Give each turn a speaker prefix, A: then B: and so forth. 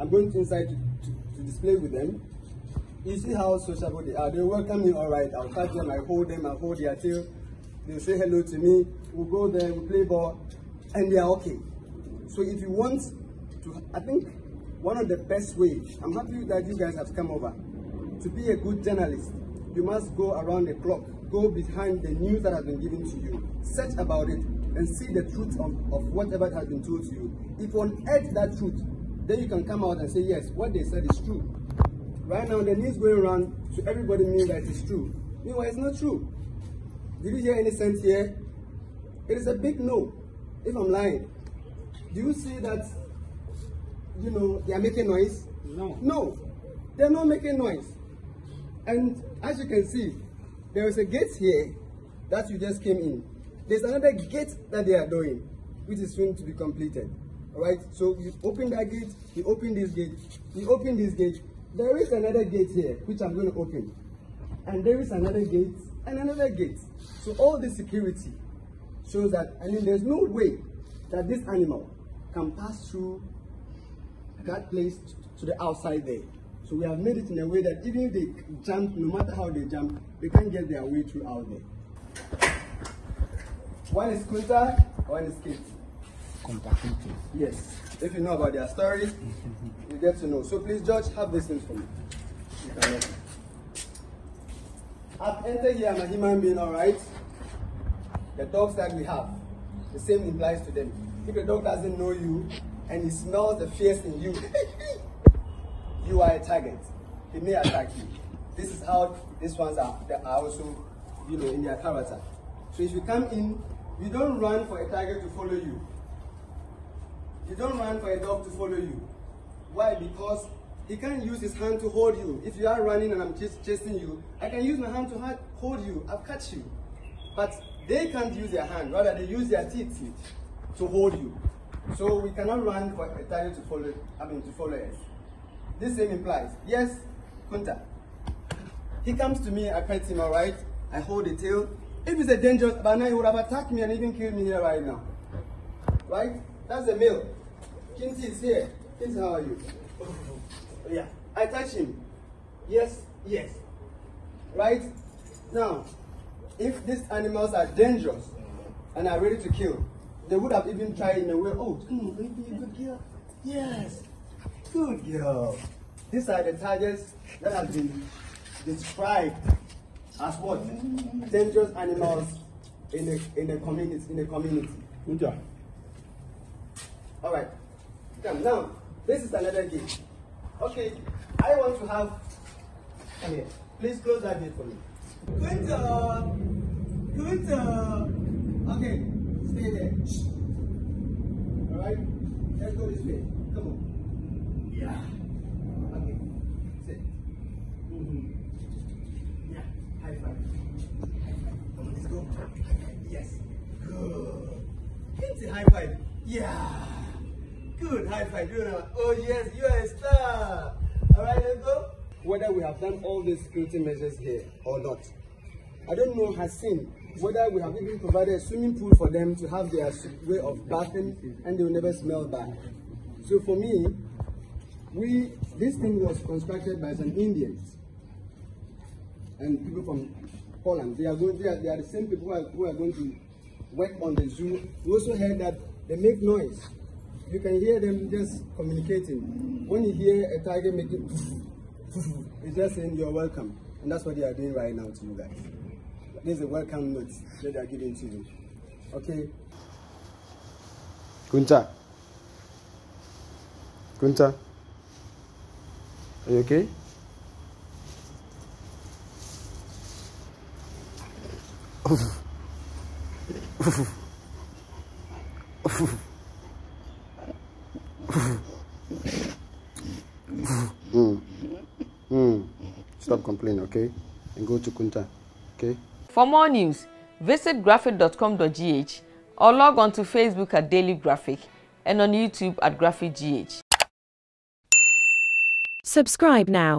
A: I'm going inside to, to, to display with them. You see how sociable they are. They welcome me all right. I'll touch them, I hold them, I hold their tail. They'll say hello to me. We'll go there, we'll play ball, and they are okay. So if you want to, I think one of the best ways, I'm happy that you guys have come over. To be a good journalist, you must go around the clock, go behind the news that has been given to you, search about it, and see the truth of, of whatever has been told to you. If you unearth that truth, then you can come out and say, yes, what they said is true. Right now, the news going around to everybody means that it is true. Meanwhile, it's not true. Did you hear any sense here? It is a big no, if I'm lying. Do you see that, you know, they are making noise?
B: No.
A: No, they're not making noise. And as you can see, there is a gate here that you just came in. There's another gate that they are doing, which is soon to be completed. All right, so you open that gate, you open this gate, you open this gate. There is another gate here, which I'm going to open. And there is another gate and another gate. So all this security shows that, I mean, there's no way that this animal can pass through that place to the outside there. So we have made it in a way that even if they jump, no matter how they jump, they can't get their way through out there. One is Kunta, one is Kate. Yes. If you know about their story, you get to know. So please, Judge, have this thing for me. You can. I've entered here, I'm a human being, all right? The dogs that we have, the same applies to them. If the dog doesn't know you and he smells the fears in you, you are a target. He may attack you. This is how these ones are, they are also, you know, in their character. So if you come in, you don't run for a target to follow you. You don't run for a dog to follow you. Why? Because he can't use his hand to hold you. If you are running and I'm ch- chasing you, I can use my hand to hold you. I've catch you. But they can't use their hand. Rather, they use their teeth to hold you. So we cannot run for a target to follow. I mean, to follow us. This same implies. Yes, Kunta. He comes to me, I pet him, all right? I hold the tail. If it's a dangerous, but he would have attacked me and even killed me here right now. Right? That's the male. Kinte is here. Kinte, how are you? yeah. I touch him. Yes, yes. Right? Now, if these animals are dangerous and are ready to kill, they would have even tried in a way, oh, mm, will you be a good girl? Yes. Good girl. These are the targets that have been described as what? Dangerous animals in the in a community. In a community. All right. Come now. This is another gate. Okay. I want to have. Come here. Please close that gate for me. Kunta. Kunta. Okay. Stay there. Shh. All right. Let's go this way. Come on. Yeah. Okay. Sit. Mhm. Yeah. High five. High five. Come on. Let's go. Yes. Good. Kunta, high five. Yeah. Good, high five. You know, oh yes, you are a star. All right, let's go. Whether we have done all these security measures here or not, I don't know Hassan whether we have even provided a swimming pool for them to have their way of bathing and they will never smell bad. So for me, we this thing was constructed by some Indians and people from Poland. They are going. They are, they are the same people who are, who are going to work on the zoo. We also heard that they make noise. You can hear them just communicating. When you hear a tiger making, it's just saying you're welcome, and that's what they are doing right now to you guys. This is a welcome note that they are giving to you. Okay.
C: Kunta. Kunta. Are you okay? Mm. Mm. Stop complaining, okay? And go to Kunta, okay?
D: For more news, visit graphic.com.gh or log on to Facebook at Daily Graphic and on YouTube at Graphic GH.
E: Subscribe now.